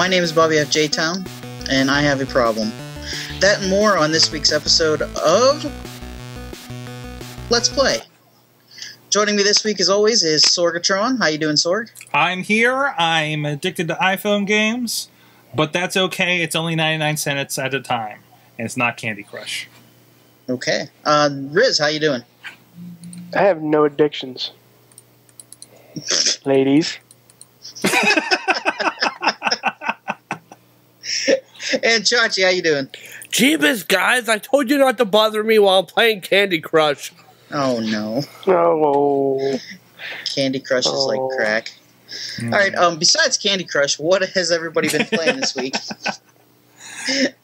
My name is Bobby F. J. Town, and I have a problem. That and more on this week's episode of Let's Play. Joining me this week, as always, is Sorgatron. How you doing, Sorg? I'm here. I'm addicted to iPhone games, but that's okay. It's only 99 cents at a time, and it's not Candy Crush. Okay. Uh, Riz, how you doing? I have no addictions. Ladies. And Chachi, how you doing? Jeebus, guys, I told you not to bother me while I'm playing Candy Crush. Oh no, Oh. Candy Crush is like Oh. crack. All right. Um. Besides Candy Crush, what has everybody been playing this week?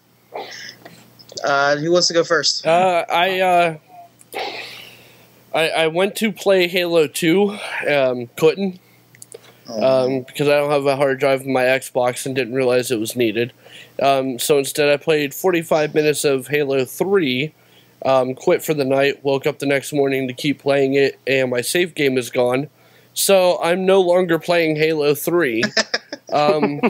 Uh, who wants to go first? Uh, I, uh, I, I went to play Halo 2, um, couldn't, Oh, um, because I don't have a hard drive in my Xbox and didn't realize it was needed. Um, so instead, I played 45 minutes of Halo 3, um, quit for the night, woke up the next morning to keep playing it, and my save game is gone. So I'm no longer playing Halo 3. Um,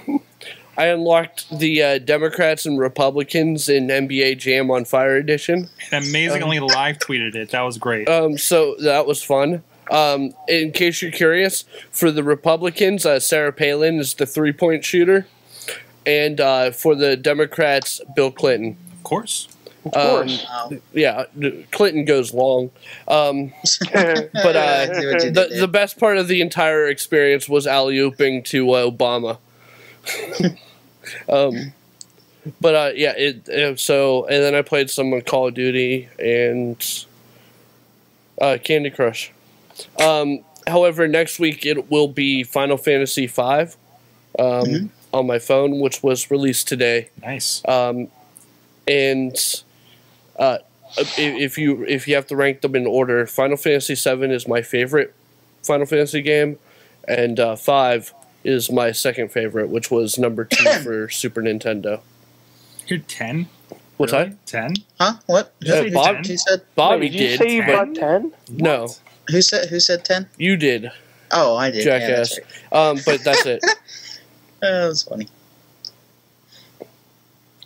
I unlocked the uh, Democrats and Republicans in NBA Jam on Fire Edition. And amazingly live tweeted it. That was great. Um, so that was fun. Um, in case you're curious, for the Republicans, uh, Sarah Palin is the three point shooter. And uh, for the Democrats, Bill Clinton. of course. Of course. wow. Yeah, Clinton goes long. Um, but uh, See what you did the, the best part of the entire experience was alley ooping to uh, Obama. um, but uh, yeah, it, uh, so and then I played some Call of Duty and uh, Candy Crush. Um, however, next week it will be Final Fantasy V um, Mhm. on my phone, which was released today Nice. um, and uh, if, if you if you have to rank them in order, Final Fantasy VII is my favorite Final Fantasy game, and uh, five is my second favorite, which was number two for Super Nintendo. You're 10? What's that? 10? Huh? What? Uh, Who, Bob- who said? Bobby Wait, did you did. say you Ten? bought 10? No, Who said? Who said ten? you did, Oh, I did. Yeah, jackass. right. Um, but that's it. Uh, that was funny.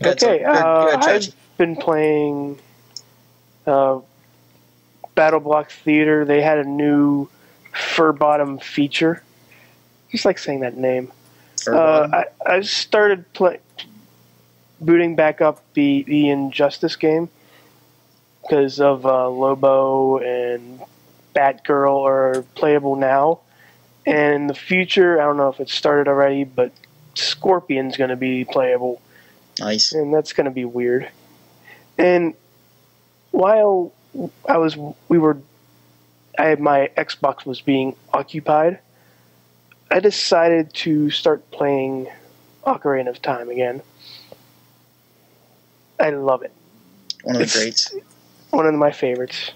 Good, Okay, so- good, uh. I've been playing uh, Battle Block Theater. They had a new Furbottom feature. Just like saying that name. For Uh. I, I started play, booting back up the, the Injustice game because of uh, Lobo and Batgirl are playable now. And in the future, I don't know if it started already, but Scorpion's going to be playable nice. and that's going to be weird. And while I was, we were, I had my Xbox was being occupied. I decided to start playing Ocarina of Time again. I love it. One of the It's- greats. One of my favorites.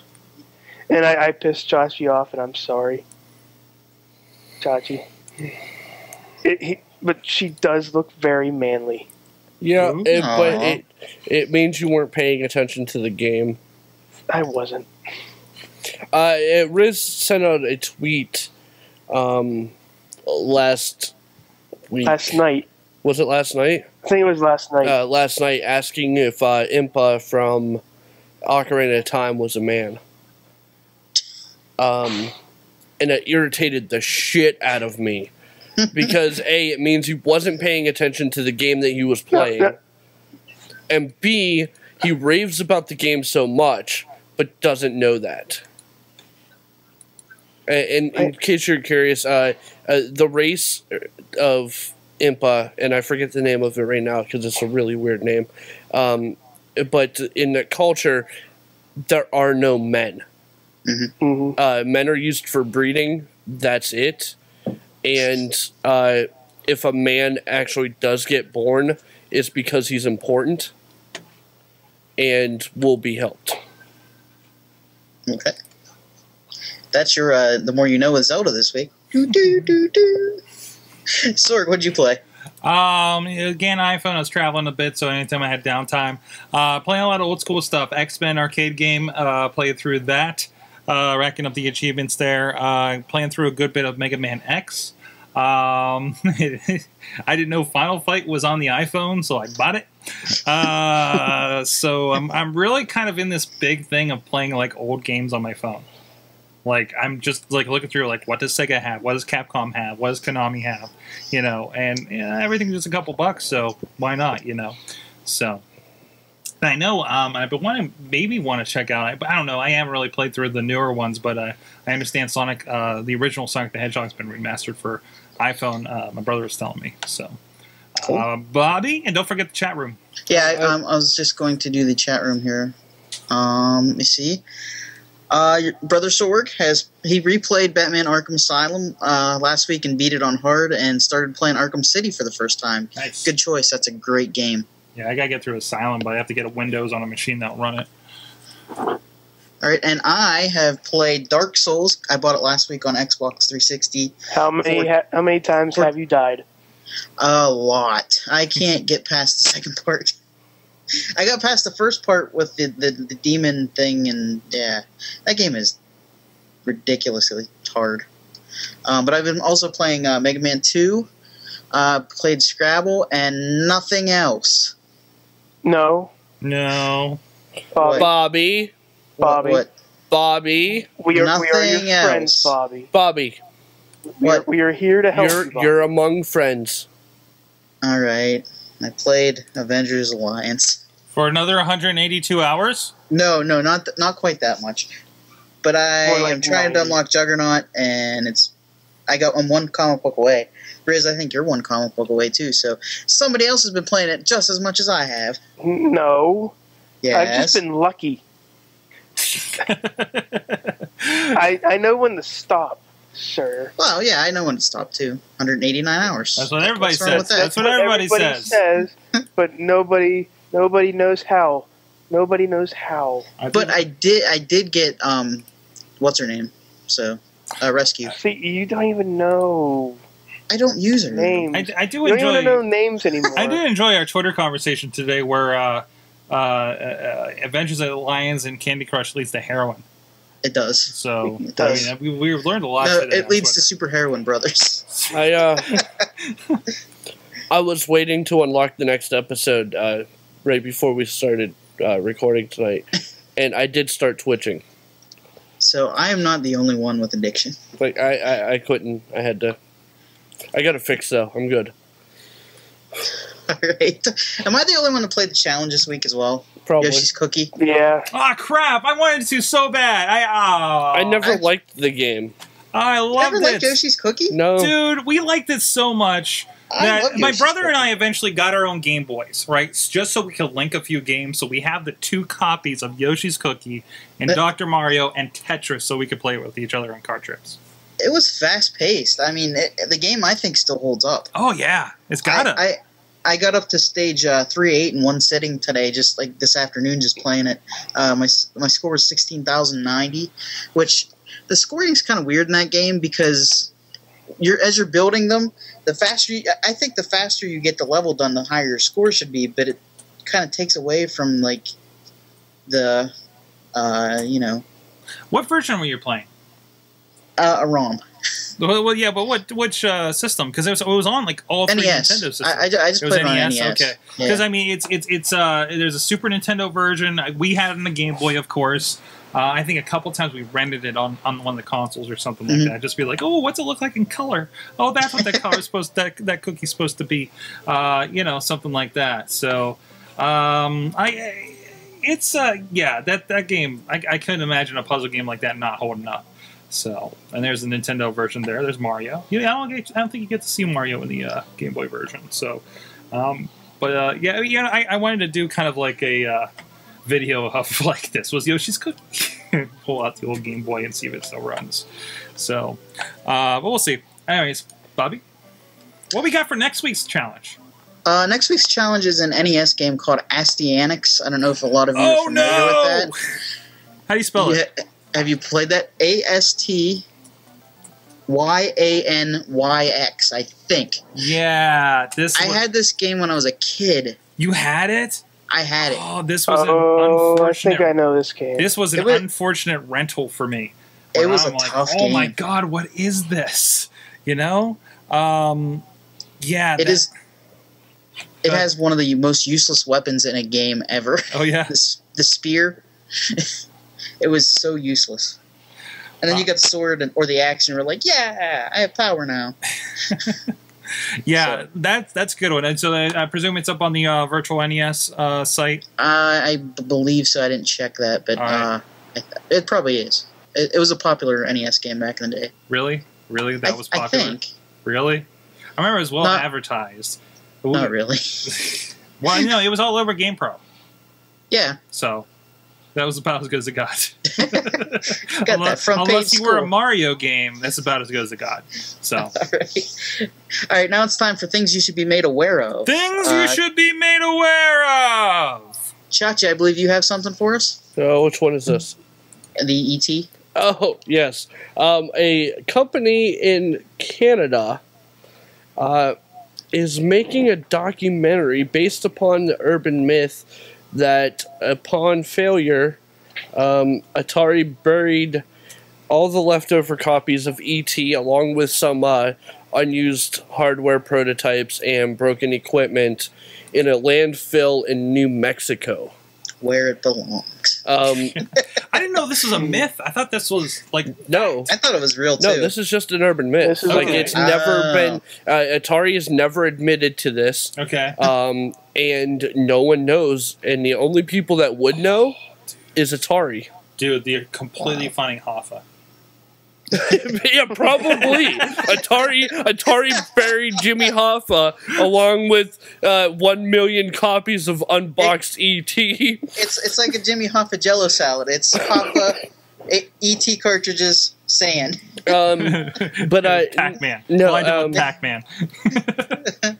And I, I pissed Chachi off, and I'm sorry, Chachi. It, he, but she does look very manly. Yeah, it, but it it means you weren't paying attention to the game. I wasn't. Uh, it, Riz sent out a tweet um, last week. Last night, Was it last night? I think it was last night. Uh, last night, asking if uh, Impa from Ocarina of Time was a man. Um, and it irritated the shit out of me because a it means he wasn't paying attention to the game that he was playing, and b he raves about the game so much but doesn't know that. And, and in case you're curious, uh, uh, the race of Impa, and I forget the name of it right now because it's a really weird name. Um, but in the culture, there are no men. Hmm Uh, men are used for breeding. That's it. And uh, if a man actually does get born, it's because he's important and will be helped. Okay. That's your uh, the more you know with Zelda this week. Do do do do. Sorg, what'd you play? Um, again, iPhone. I was traveling a bit, so anytime I had downtime, uh, playing a lot of old school stuff. X Men arcade game. Uh, played through that. Uh, racking up the achievements there. Uh, playing through a good bit of Mega Man X. Um, I didn't know Final Fight was on the iPhone, so I bought it. Uh, so I'm I'm really kind of in this big thing of playing like old games on my phone. Like I'm just like looking through like what does Sega have, what does Capcom have, what does Konami have, you know, and yeah, everything's just a couple bucks, so why not, you know? So and I know um, I but want to maybe want to check out. I, I don't know. I haven't really played through the newer ones, but uh, I understand Sonic, uh, the original Sonic the Hedgehog's been remastered for iPhone. Uh, my brother was telling me so. Cool. Uh, Bobby, and don't forget the chat room. Yeah, I, um, I was just going to do the chat room here. Um, let me see. Uh, your brother Sorg has he replayed Batman Arkham Asylum uh, last week and beat it on hard and started playing Arkham City for the first time. Nice. Good choice. That's a great game. Yeah, I gotta get through Asylum, but I have to get a Windows on a machine that'll run it. All right, and I have played Dark Souls. I bought it last week on Xbox 360. How many For- ha- how many times for- have you died? A lot. I can't get past the second part. I got past the first part with the, the, the demon thing, and yeah, that game is ridiculously hard. Um, but I've been also playing uh, Mega Man 2, uh, played Scrabble, and nothing else. No, No. Bobby. Bobby, Bobby. What? Bobby, We are we are Nothing your friends, else. Bobby. Bobby. We are, we are here to help You're you. Bobby. you're among friends. All right. I played Avengers Alliance. For another 182 hours? No, no, not th- not quite that much. But I like am trying to unlock Juggernaut, and it's I got I'm one comic book away. Riz, I think you're one comic book away too. So somebody else has been playing it just as much as I have. no, Yes. I've just been lucky. I I know when to stop, sir. Well, yeah, I know when to stop too. 189 hours. That's what everybody What's says. that? That's what everybody, says. says, but nobody nobody knows how. Nobody knows how. I But I did I did get um, what's her name? So, uh, rescue. See, you don't even know I don't use her name. names. I, I do you don't even know names anymore. I did enjoy our Twitter conversation today, where uh, uh, uh, Adventures of the Lions and Candy Crush leads to heroin. It does. So It does. I mean, we, we learned a lot. No, today it on leads to Super Heroine Brothers. I uh, I was waiting to unlock the next episode uh, right before we started uh, recording tonight, and I did start twitching. So I am not the only one with addiction. Like I, I, I couldn't. I had to. I got to fix though. I'm good. All right. Am I the only one to play the challenge this week as well? Probably. Yoshi's Cookie. Yeah, Ah, crap! I wanted to so bad. I oh, I never I- liked the game. I loved Never liked it, Yoshi's Cookie? No. dude. We liked it so much. I that love my Yoshi's brother and I eventually got our own Game Boys, right? Just so we could link a few games. So we have the two copies of Yoshi's Cookie and But- Dr. Mario and Tetris, so we could play with each other on car trips. It was fast paced. I mean, it, the game I think still holds up. Oh yeah, it's gotta. I, I I got up to stage uh, three eight in one sitting today, just like this afternoon, just playing it. Uh, my my score was sixteen thousand ninety, which the scoring is kind of weird in that game because you're as you're building them, the faster you, I think the faster you get the level done, the higher your score should be. But it kind of takes away from like the uh, you know what version were you playing? Uh, a ROM Well, well, yeah, but what which uh, system? Because it was, it was on like all three NES. Nintendo systems. I, I, just It was played it on NES, NES. okay. Yeah. Because I mean, it's it's it's uh, there's a Super Nintendo version. We had it on the Game Boy, of course. Uh, I think a couple times we rented it on, on one of the consoles or something like Mhm. that. Just be like, oh, what's it look like in color? Oh, that's what that color is supposed that that cookie's supposed to be. Uh, you know, something like that. So, um, I it's uh, yeah, that that game. I, I couldn't imagine a puzzle game like that not holding up. So, and there's the Nintendo version there. There's Mario. Yeah, I don't, get, I don't think you get to see Mario in the uh, Game Boy version. So, um, but uh, yeah, yeah, I, I wanted to do kind of like a uh, video of like this was Yoshi's Cookie. Pull out the old Game Boy and see if it still runs. So, uh, but we'll see. Anyways, Bobby, what we got for next week's challenge? Uh, next week's challenge is an NES game called Astyanax. I don't know if a lot of you Oh are familiar no! with How do you spell that. it? Yeah, have you played that? A S T Y A N Y X, I think. Yeah, this. I was- had this game when I was a kid. you had it. I had it. Oh, this was an Oh, I unfortunate. think I know this game. This was an was- unfortunate rental for me. It was I'm a like, tough oh my god, what is this? You know, um, yeah, It that- is. It Go has one of the most useless weapons in a game ever. Oh yeah, this the spear. it was so useless. And then you Uh, got the sword and, or the axe, and you're like, "Yeah, I have power now." yeah. So- That's that's a good one. And so I, I presume it's up on the uh, virtual NES uh, site. Uh, I believe so. I didn't check that, but right. uh, I it probably is. It, it was a popular NES game back in the day. Really, really, that I, was I popular. think. Really, I remember it was well Not- advertised. Not really. Well, you know, it was all over GamePro, yeah, so that was about as good as it got. got that unless from unless paid you were a. Mario game, that's about as good as it got. So All right. All right, now it's time for things you should be made aware of. things Uh, you should be made aware of. Chachi, I believe you have something for us. Oh, which one is this? The ET. Oh, yes. Um, a company in Canada uh, is making a documentary based upon the urban myth that upon failure, um, Atari buried all the leftover copies of ET along with some uh, unused hardware prototypes and broken equipment in a landfill in New Mexico. Where it belongs. Um, I didn't know this was a myth. I thought this was like no, I thought it was real too. No, this is just an urban myth. This like okay. it's never Oh. been. Uh, Atari has never admitted to this, okay. um, and no one knows. And the only people that would know is Atari. Dude, they're completely Wow. finding Hoffa. yeah, probably Atari. Atari buried Jimmy Hoffa along with uh, one million copies of unboxed E ET. It's it's like a Jimmy Hoffa Jello salad. It's Hoffa, E- ET cartridges, sand. Um, but, uh, Pac-Man. no, Lined up um, Pac-Man.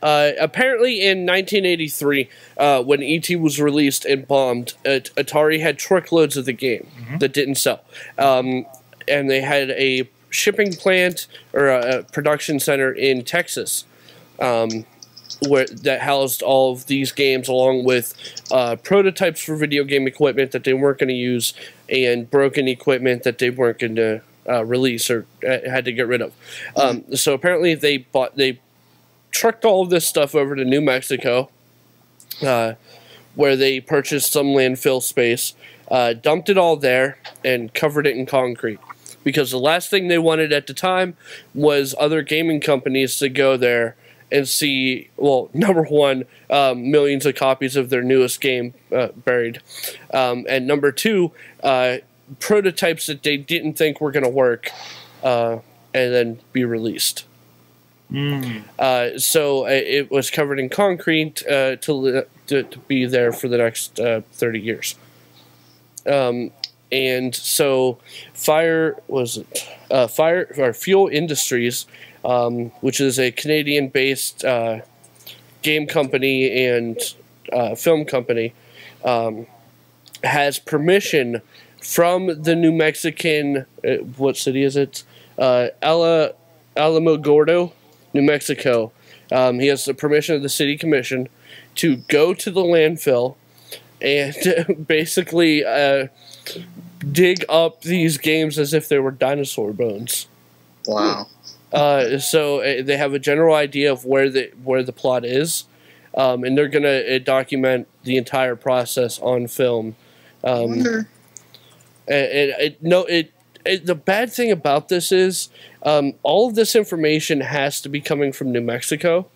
Uh, apparently, in 1983, uh, when ET was released and bombed, At- Atari had truckloads of the game that didn't sell, um, and they had a shipping plant or a, a production center in Texas, um, where that housed all of these games, along with uh, prototypes for video game equipment that they weren't going to use, and broken equipment that they weren't going to uh, release or uh, had to get rid of. Um, so apparently, they bought they trucked all of this stuff over to New Mexico, uh, where they purchased some landfill space, uh, dumped it all there, and covered it in concrete. Because the last thing they wanted at the time was other gaming companies to go there and see, well, number one, um, millions of copies of their newest game uh, buried. Um, and number two, uh, prototypes that they didn't think were going to work uh, and then be released. Mm. Uh, so uh, it was covered in concrete uh, to, to to be there for the next uh, thirty years. Um, and so, fire was? Uh, fire or Fuel Industries, um, which is a Canadian-based uh, game company and uh, film company, um, has permission from the New Mexican. Uh, what city is it? Uh, Ala Alamogordo, New Mexico. Um, he has the permission of the city commission to go to the landfill and basically uh, dig up these games as if they were dinosaur bones. Wow. Uh, so uh, they have a general idea of where the where the plot is, um, and they're gonna uh, document the entire process on film. Um, wonder. and it, no, it, it. The bad thing about this is, um, all of this information has to be coming from New Mexico,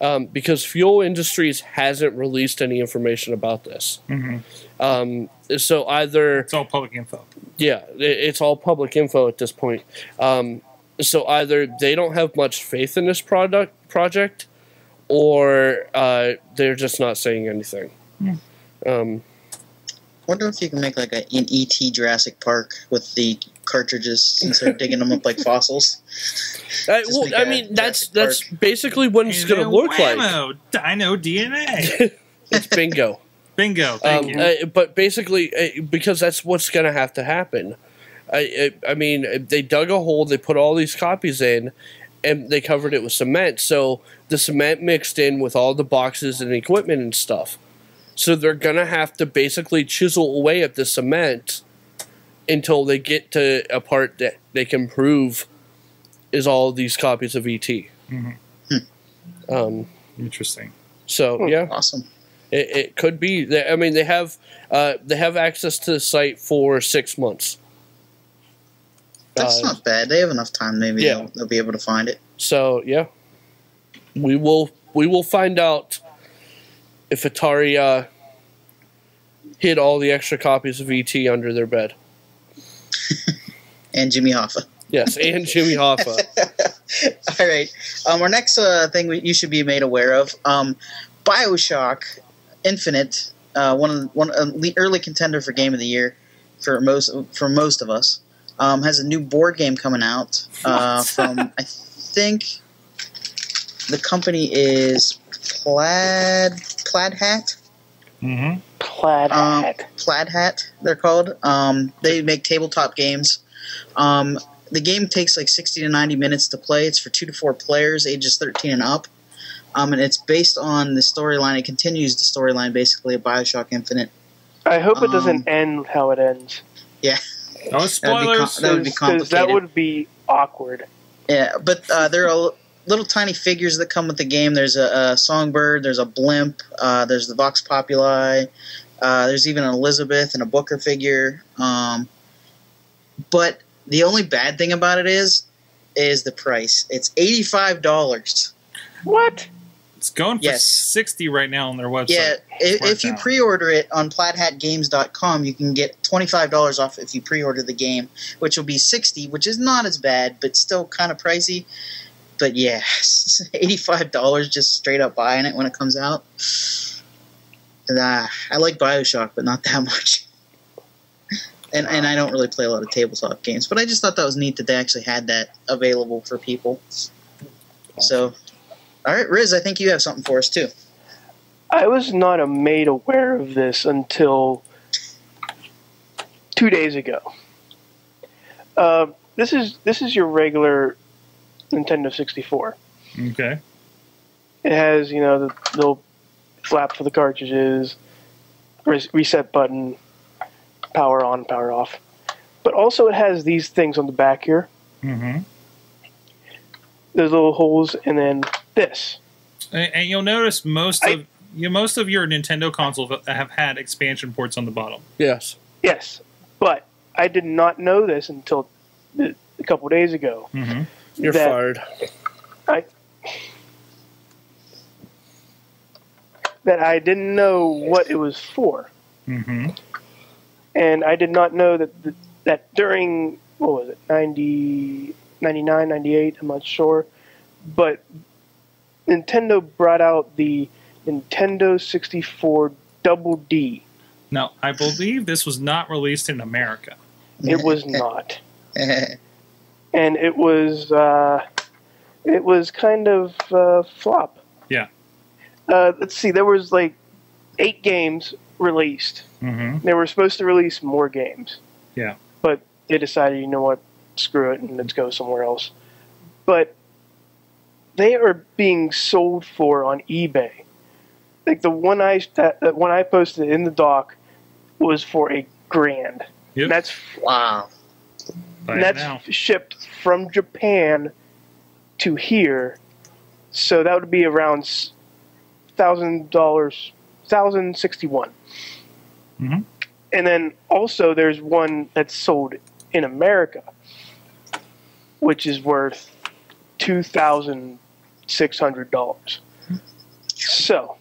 um, because Fuel Industries hasn't released any information about this. hmm Um, so either It's all public info. yeah, i- it's all public info at this point. Um, so either they don't have much faith in this product project, or uh, they're just not saying anything. Hmm. Um, wonder if you can make like a, an ET Jurassic Park with the cartridges instead of digging them up like fossils. I, well, make I a mean, that's Jurassic that's basically what it's going to look like. Whammo, Dino DNA. It's bingo. Bingo. Thank um, you. uh, but basically, uh, because that's what's going to have to happen. I, I, I mean, they dug a hole, they put all these copies in, and they covered it with cement. So the cement mixed in with all the boxes and equipment and stuff. So they're going to have to basically chisel away at the cement until they get to a part that they can prove is all these copies of ET. Mhm. Um, Interesting. so Hmm. yeah, Awesome. it, it could be. They- I mean, they have uh, they have access to the site for six months. That's Uh, not bad. They have enough time. Maybe Yeah. they'll, they'll be able to find it. So yeah, we will we will find out if Atari uh, hid all the extra copies of ET under their bed. And Jimmy Hoffa. Yes, and Jimmy Hoffa. All right. Um, our next uh, thing we, you should be made aware of: um, Bioshock Infinite, uh, one of the, one uh, early contender for Game of the Year for most for most of us, um, has a new board game coming out uh, from I think the company is Plaid Plaid Hat. Mm-hmm. Plaid Um, hat. Plaid Hat, they're called. Um, they make tabletop games. Um, the game takes like 60 to 90 minutes to play. It's for two to four players, ages 13 and up. Um, and it's based on the storyline. It continues the storyline basically of Bioshock Infinite. I hope it um, doesn't end how it ends. Oh, That'd be spoilers. com- that would be Because that would be awkward. Yeah, but uh, there are little tiny figures that come with the game. There's a, a songbird. There's a blimp. Uh, there's the Vox Populi. Uh, there's even an Elizabeth and a Booker figure. Um, but the only bad thing about it is, is the price. It's eighty five dollars. What? it's going for yes. sixty right now on their website. Yeah, if, if you pre-order it on plaidhatgames.com, you can get twenty-five dollars off if you pre-order the game, which will be sixty, which is not as bad, but still kind of pricey. But yeah, eighty-five dollars just straight up buying it when it comes out. And, uh, I like Bioshock, but not that much. And and I don't really play a lot of tabletop games, but I just thought that was neat that they actually had that available for people. So, all right, Riz, I think you have something for us too. I was not made aware of this until two days ago. Uh, this is this is your regular Nintendo 64. Okay. It has you know the little flap for the cartridges, res- reset button, power on, power off, but also it has these things on the back here. Mm-hmm. Those little holes, and then this. And, and you'll notice most I- of you most of your Nintendo consoles have had expansion ports on the bottom. Yes. Yes, but I did not know this until a a couple days ago. Mm-hmm. You're That- fired. that I didn't know what it was for, Mm-hmm. and I did not know that that, that during what was it 90, 99, 98, I'm not sure, but Nintendo brought out the Nintendo 64 Double D. Now, I believe this was not released in America. It was not, and it was uh, it was kind of uh, flop. Yeah. Uh, let's see. There was like eight games released. Mm-hmm. They were supposed to release more games. Yeah. But they decided, you know what, screw it and let's go somewhere else. But they are being sold for on eBay. Like the one I that, that one I posted in the doc was for a grand. Yep. And that's wow. And that's now. shipped from Japan to here. So that would be around thousand dollars, thousand sixty one. Mhm. And then also there's one that's sold in America, which is worth two thousand six hundred dollars. So,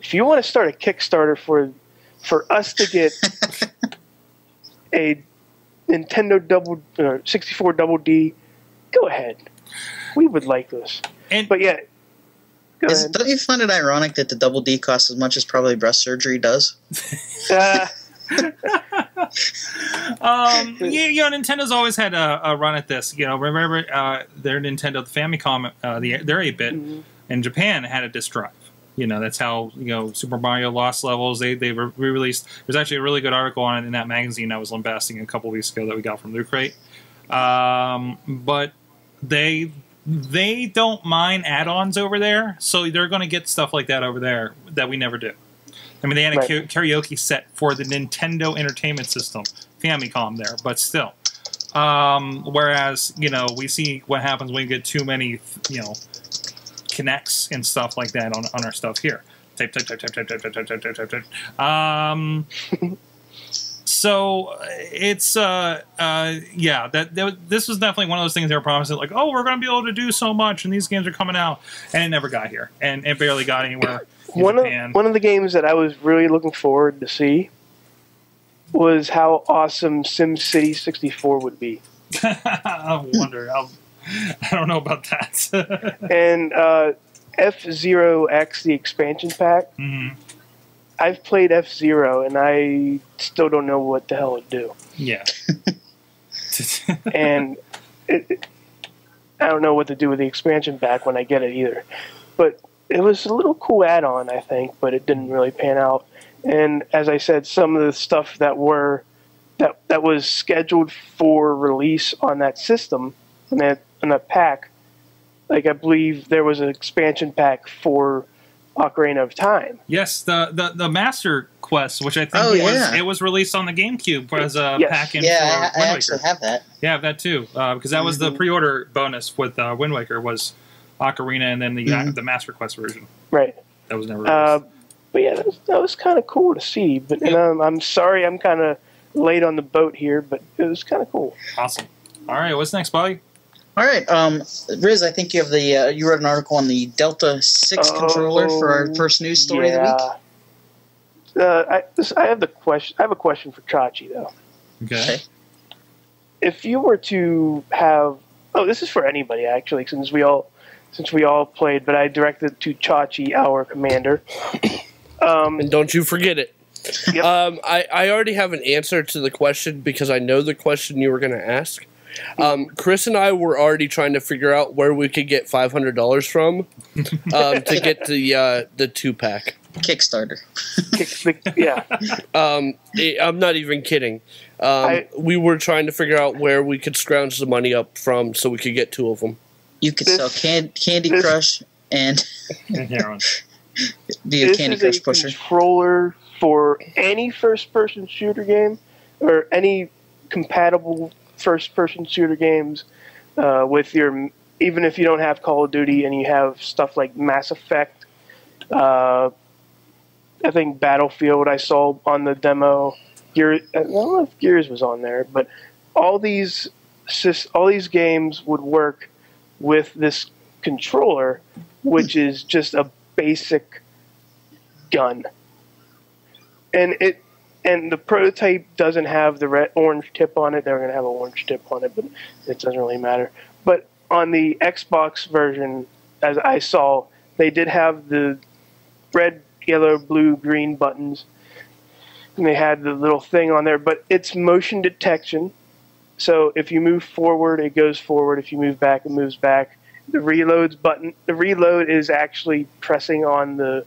if you want to start a Kickstarter for for us to get a Nintendo Double uh, 64 Double D, go ahead. We would like this. And But yeah, go Is, ahead. don't you find it ironic that the double D costs as much as probably breast surgery does? Uh, um, you, you know, Nintendo's always had a, a run at this. You know, remember uh, their Nintendo, the Famicom, uh, the their eight bit mhm. in Japan had a disc drive. You know, that's how you know Super Mario Lost Levels. They they re released. There's actually a really good article on it in that magazine I was lambasting a couple weeks ago that we got from Loot Crate. Um, but they they don't mind add-ons over there, so they're going to get stuff like that over there that we never do. I mean, they had a Right. karaoke set for the Nintendo Entertainment System, Famicom, there, but still. Um, whereas you know we see what happens when you get too many you know Kinects and stuff like that on, on our stuff here. Type type type type type type type type type type type. Um, so it's uh uh yeah that, that this was definitely one of those things they were promising like oh we're going to be able to do so much and these games are coming out and it never got here and it barely got anywhere one Japan. of one of the games that I was really looking forward to see was how awesome SimCity 64 would be. I wonder I'll, I don't know about that And uh, F Zero X, the expansion pack. Mhm. I've played F Zero, and I still don't know what the hell it do. yeah and it, it- I don't know what to do with the expansion pack when I get it either. But it was a little cool add-on, I think, but it didn't really pan out. And as I said, some of the stuff that were that that was scheduled for release on that system on that on that pack, like I believe there was an expansion pack for Ocarina of Time. yes the, the the master quest which i think Oh, was yeah. it was released on the gamecube as a Yes. pack in yeah, for I, I actually have that. Yeah, that too, uh, because that was the Mhm. pre-order bonus with uh, Wind Waker was Ocarina and then the uh, Mhm. the Master Quest version Right. that was never Uh, released. but yeah, that was, that was kind of cool to see. But and um, I'm sorry, I'm kind of late on the boat here, but it was kind of cool. awesome. All right, what's next, Bobby? All right, um, Riz, I think you have the uh, you wrote an article on the Delta Six Oh, controller for our first news story of the week. Uh, I, this, I have the question. I have a question for Chachi though. Okay. Okay. If you were to have, oh, this is for anybody actually, since we all, since we all played, but I directed to Chachi, our commander. Um, And don't you forget it. Yep. Um, I, I already have an answer to the question because I know the question you were going to ask. Um, Chris and I were already trying to figure out where we could get five hundred dollars from um, to get the uh, the two pack. Kickstarter. yeah, Um, I'm not even kidding. Um, I- we were trying to figure out where we could scrounge the money up from so we could get two of them. You could This- sell can- Candy this- Crush and And Heron. be a Candy is Crush a pusher. controller for any first-person shooter game or any compatible first-person shooter games uh, with your. Even if you don't have Call of Duty and you have stuff like Mass Effect, uh, I think Battlefield I saw on the demo. Gear, I don't know if Gears was on there, but all these all these games would work with this controller, which is just a basic gun. And it and the prototype doesn't have the red orange tip on it. They're going to have an orange tip on it, but it doesn't really matter. But on the Xbox version, as I saw, they did have the red, yellow, blue, green buttons. And they had the little thing on there, but it's motion detection. So if you move forward, it goes forward. If you move back, it moves back. The reloads button, the reload is actually pressing on the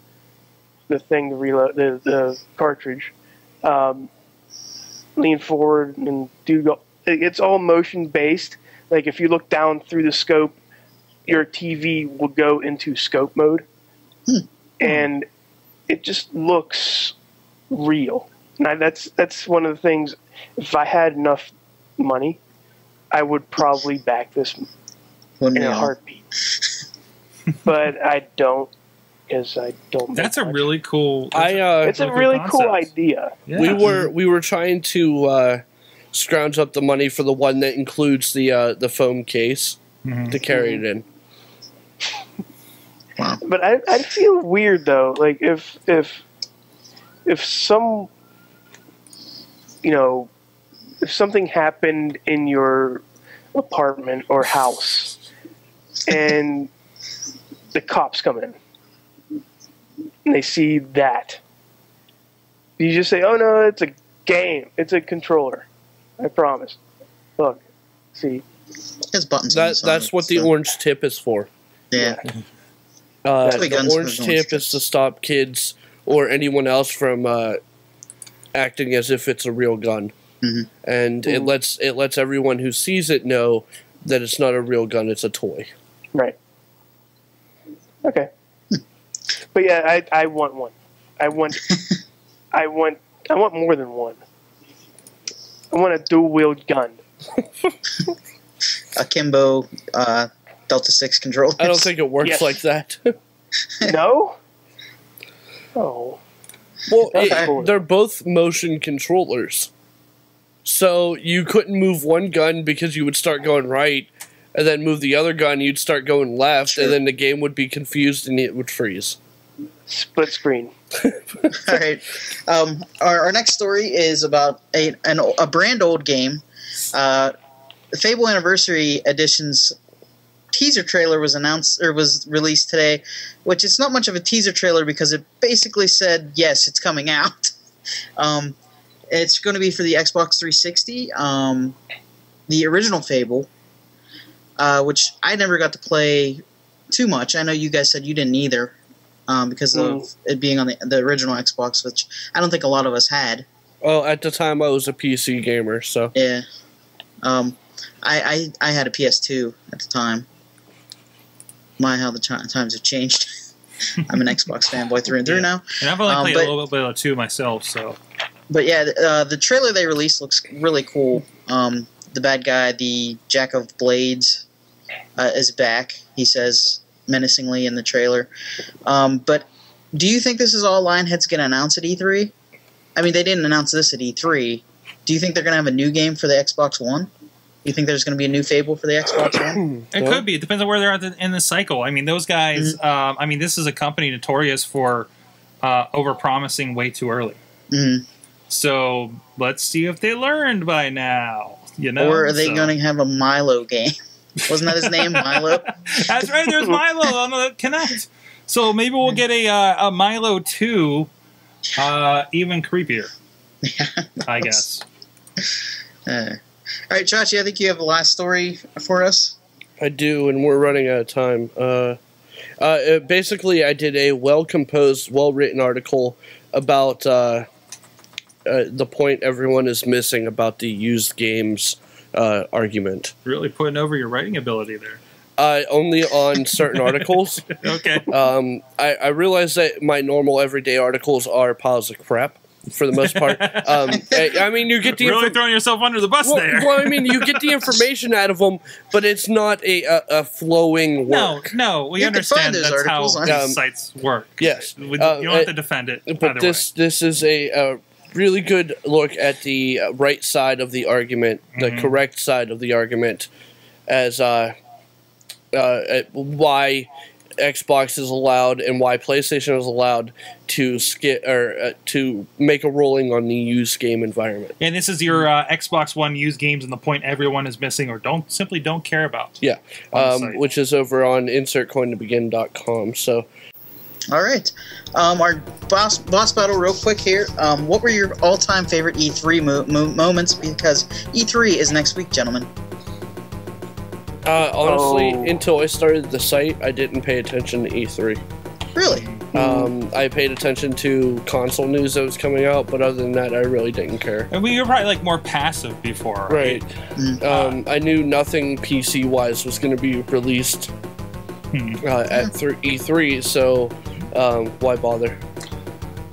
the thing, the reload, the, the cartridge. Um, lean forward and do go. It's all motion based. Like if you look down through the scope, your TV will go into scope mode, Hmm. and it just looks real. Now that's that's one of the things. If I had enough money, I would probably back this Wouldn't in a heartbeat. but I don't because I don't. make That's a much. really cool. I uh, It's a cool really cool idea. yeah. we were we were trying to uh, scrounge up the money for the one that includes the uh, the foam case Mhm. to carry it in. But I I feel weird though. Like if if if some you know if something happened in your apartment or house and the cops come in and they see that you just say oh no it's a game it's a controller i promise look see Has buttons. That the side, that's what the so- orange tip is for. Yeah. Uh, the guns orange have tip is to stop kids or anyone else from uh, acting as if it's a real gun, Mhm. and it Mhm. lets it lets everyone who sees it know that it's not a real gun; it's a toy. Right. Okay. But yeah, I I want one. I want I want I want more than one. I want a dual wield gun. akimbo uh, Delta Six controller. I don't think it works Yes. like that. no. Oh. well, That's it- they're both motion controllers. So you couldn't move one gun because you would start going right, and then move the other gun, you'd start going left, Sure. and then the game would be confused and it would freeze. Split screen. All right. Um, our, our next story is about a an, a brand old game. Uh, Fable Anniversary Edition's teaser trailer was announced or was released today, which is not much of a teaser trailer because it basically said yes, it's coming out. Um, it's going to be for the Xbox 360. Um, the original Fable, uh, which I never got to play too much. I know you guys said you didn't either um, because of Mm. it being on the, the original Xbox, which I don't think a lot of us had. Well, at the time I was a PC gamer, so Yeah. Um, I, I I had a PS2 at the time. My how the ti- times have changed. I'm an Xbox fanboy through and through Yeah. now. And I've only Um, played but- a little bit of two myself, so But yeah, uh, the trailer they released looks really cool. Um, the bad guy, the Jack of Blades, uh, is back. He says menacingly in the trailer. Um, but do you think this is all Lionhead's going to announce at E3? I mean, they didn't announce this at E3. Do you think they're going to have a new game for the Xbox One? Do you think there's going to be a new Fable for the Xbox One? it could be. It depends on where they're at the, in the cycle. I mean, those guys. Mm-hmm. Um, I mean, this is a company notorious for uh, over promising way too early. Mhm. So let's see if they learned by now. You know, or are they So- going to have a Milo game? Wasn't that his name, Milo? That's right. There's Milo on the Kinect. So maybe we'll get a uh, a Milo two, uh, even creepier. I guess. Uh, all right, Chachi, I think you have the last story for us. I do, and we're running out of time. Uh, uh, uh, basically, I did a well composed, well written article about uh, uh, the point everyone is missing about the used games uh, argument. Really putting over your writing ability there. Uh, only on certain articles. Okay. Um, I, I realize that my normal everyday articles are piles of crap for the most part. Um, I, I mean, you get the really info- throwing yourself under the bus well, there. well, I mean, you get the information out of them, but it's not a a, a flowing no, work. no, we You understand that's how articles on- these Um, sites work. yes. We- you don't have uh, to defend it. But either this this is a, uh really good look at the uh, right side of the argument, the Mhm. correct side of the argument, as uh, uh, uh, why Xbox is allowed and why PlayStation is allowed to skip or uh, to make a ruling on the used game environment. And this is your uh, Xbox One used games and the point everyone is missing or don't simply don't care about. Yeah, um, which is over on insertcointobegin.com. So All right. Um, our boss boss battle, real quick here. Um, what were your all time favorite E3 mo- mo- moments? Because E3 is next week, gentlemen. uh, honestly, Oh. until I started the site, I didn't pay attention to E3. Really? Um, I paid attention to console news that was coming out, but other than that, I really didn't care. I mean, you're probably like more passive before, Right. right? Um, I knew nothing PC wise was going to be released Hmm. uh, at th- E3, so um, why bother?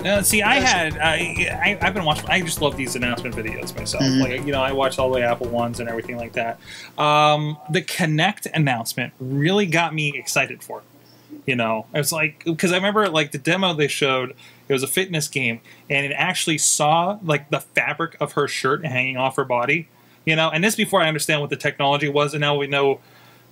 Uh, see, I had I, I I've been watching. I just love these announcement videos myself. Mhm. Like you know, I watch all the Apple ones and everything like that. Um, the Kinect announcement really got me excited for. it. You know, I was like, because I remember like the demo they showed. It was a fitness game, and it actually saw like the fabric of her shirt hanging off her body. You know, and this before I understand what the technology was, and now we know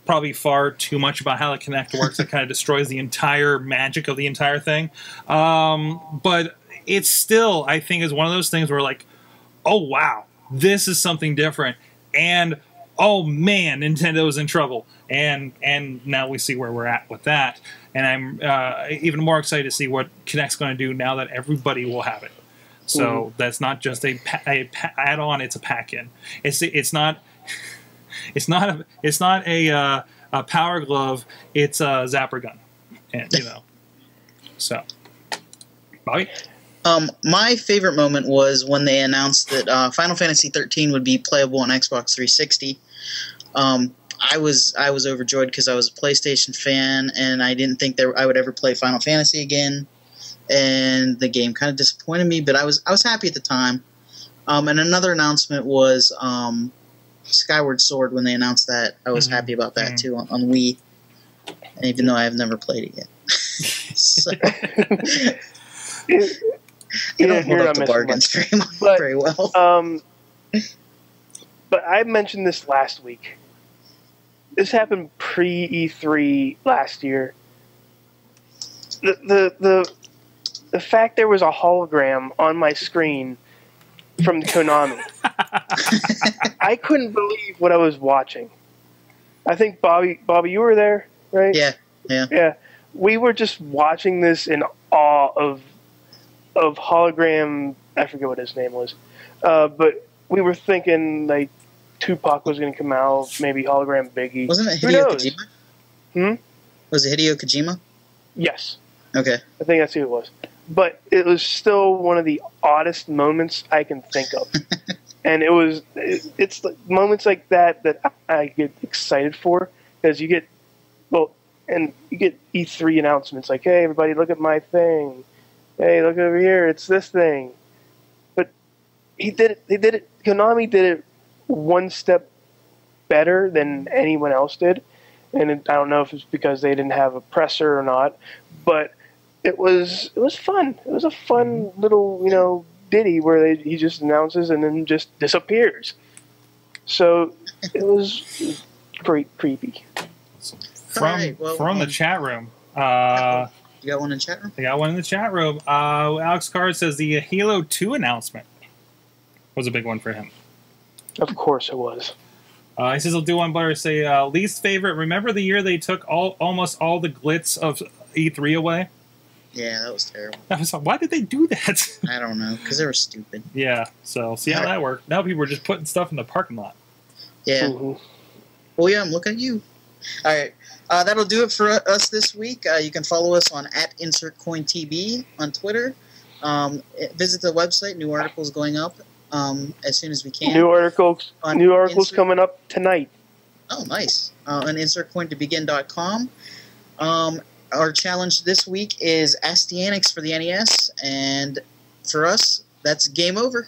probably far too much about how the Kinect works. it kind of destroys the entire magic of the entire thing. Um, but it's still, I think, is one of those things where like, oh wow, this is something different, and oh man, Nintendo's in trouble, and and now we see where we're at with that, and I'm uh, even more excited to see what Kinect's going to do now that everybody will have it. So that's not just a, pa- a pa- add-on; it's a pack-in. It's it's not it's not a it's not a uh, a power glove. It's a zapper gun, and you know. So, Bobby, Um, my favorite moment was when they announced that uh, Final Fantasy 13 would be playable on Xbox 360. Um, I was I was overjoyed because I was a PlayStation fan and I didn't think there I would ever play Final Fantasy again. And the game kind of disappointed me, but I was I was happy at the time. Um, and another announcement was um, Skyward Sword when they announced that. I was Mhm. happy about that Mhm. too on, on Wii, even though I have never played it yet. so, It- they Yeah, don't hold up not to missing bargains very, But- very well. Um, but I mentioned this last week. This happened pre E3 last year. The, the the the fact there was a hologram on my screen from Konami, I couldn't believe what I was watching. I think Bobby Bobby, you were there, right? Yeah, yeah. Yeah. We were just watching this in awe of of hologram. I forget what his name was, uh, but we were thinking like Tupac was going to come out, maybe hologram Biggie. Wasn't it Hideo? Kojima? Hmm? Was it Hideo Kojima? Yes, Okay. I think that's who it was. But it was still one of the oddest moments I can think of, and it was it, it's moments like that that I get excited for because you get well, and you get E3 announcements like, "Hey, everybody, look at my thing. Hey, look over here, it's this thing." But he did it. They did it. Konami did it one step better than anyone else did, and it, I don't know if it's because they didn't have a presser or not, but it was it was fun. It was a fun little you know ditty where they, he just announces and then just disappears. So it was great creepy. from Alright, well, from the um, chat room. Uh, You got one in the chat room? I got one in the chat room. Uh, Alex Card says the Halo 2 announcement was a big one for him. Of course it was. Uh, he says he'll do one better. Say uh, least favorite. Remember the year they took all almost all the glitz of E3 away? Yeah, that was terrible. I was like, why did they do that? I don't know because they were stupid. yeah. So see how that worked. Now people are just putting stuff in the parking lot. Yeah. Mhm. Oh yeah, I'm looking at you. All right, uh, that'll do it for us this week. Uh, you can follow us on at InsertCoinTB on Twitter. Um, visit the website. New articles going up um, as soon as we can. New articles. On New articles Insert- coming up tonight. Oh, nice. Uh, on InsertCoinToBegin.com. Um, our challenge this week is Astyanax for the NES, and for us, that's game over.